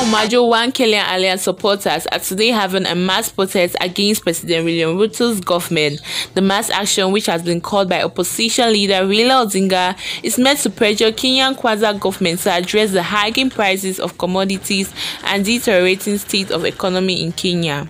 Umoja One Kenyan Alliance supporters are today having a mass protest against President William Ruto's government. The mass action, which has been called by opposition leader Raila Odinga, is meant to pressure Kenya Kwanza government to address the hiking prices of commodities and deteriorating state of economy in Kenya.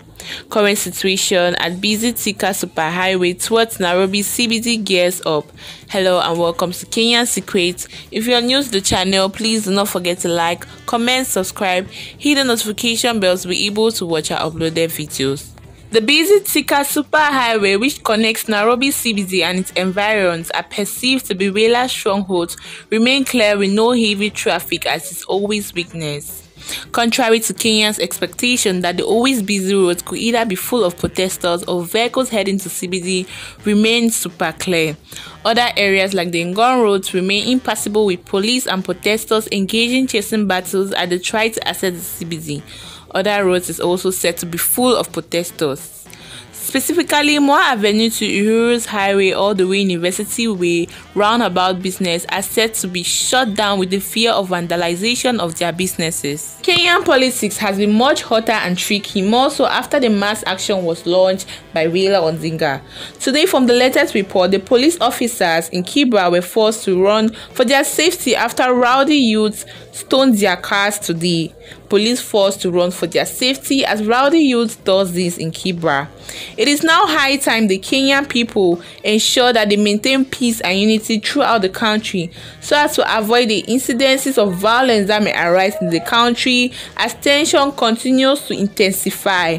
Current situation at busy Thika Superhighway towards Nairobi CBD gears up. Hello and welcome to Kenyan Secrets. If you're new to the channel, please do not forget to like, comment, subscribe, hit the notification bell to be able to watch our uploaded videos. The busy Thika Superhighway, which connects Nairobi CBD and its environs, are perceived to be Raila's strongholds, remain clear with no heavy traffic as is always weakness. Contrary to Kenya's expectation that the always busy roads could either be full of protesters or vehicles heading to CBD remain super clear. Other areas like the Ngong roads remain impassable with police and protesters engaging chasing battles as they try to access the CBD. Other roads is also said to be full of protesters. Specifically, Moi Avenue to Uhuru's Highway all the way University Way roundabout business are set to be shut down with the fear of vandalization of their businesses. Kenyan politics has been much hotter and tricky, more so after the mass action was launched by Raila Odinga. Today, from the latest report, the police officers in Kibra were forced to run for their safety after rowdy youths stoned their cars today. Police forced to run for their safety as rowdy youths does this in Kibra. It is now high time the Kenyan people ensure that they maintain peace and unity throughout the country so as to avoid the incidences of violence that may arise in the country as tension continues to intensify.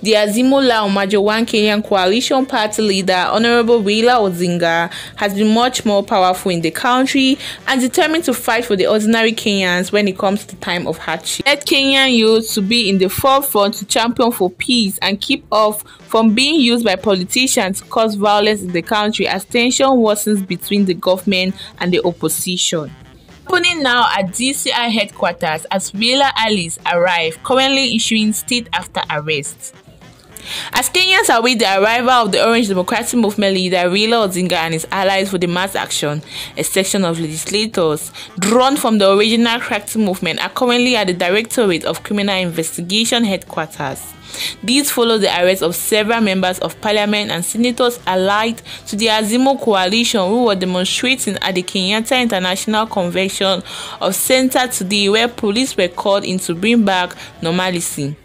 The Azimio la Umoja One Kenyan Coalition Party leader, Honorable Raila Odinga, has been much more powerful in the country and determined to fight for the ordinary Kenyans when it comes to time of hardship. Let Kenyan youth to be in the forefront to champion for peace and keep off from being used by politicians to cause violence in the country as tension worsens between the government and the opposition. Happening now at DCI headquarters as Raila allies arrive, currently issuing state after arrest. As Kenyans await the arrival of the Orange Democratic Movement leader Raila Odinga and his allies for the mass action, a section of legislators drawn from the Orange Democratic movement are currently at the Directorate of Criminal Investigation headquarters. These follow the arrest of several members of parliament and senators allied to the Azimio coalition who were demonstrating at the Kenyatta International Convention of Center today where police were called in to bring back normalcy.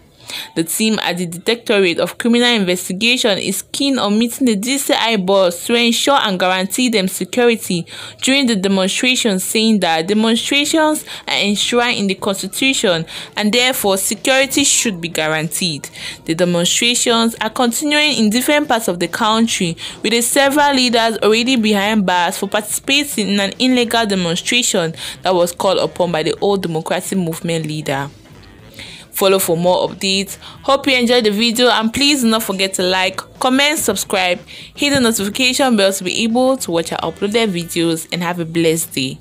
The team at the Directorate of Criminal Investigation is keen on meeting the DCI boss to ensure and guarantee them security during the demonstration, saying that demonstrations are enshrined in the Constitution and therefore security should be guaranteed. The demonstrations are continuing in different parts of the country with the several leaders already behind bars for participating in an illegal demonstration that was called upon by the Orange Democratic Movement leader follow for more updates. Hope you enjoyed the video and please do not forget to like comment subscribe hit the notification bell to be able to watch our uploaded videos and have a blessed day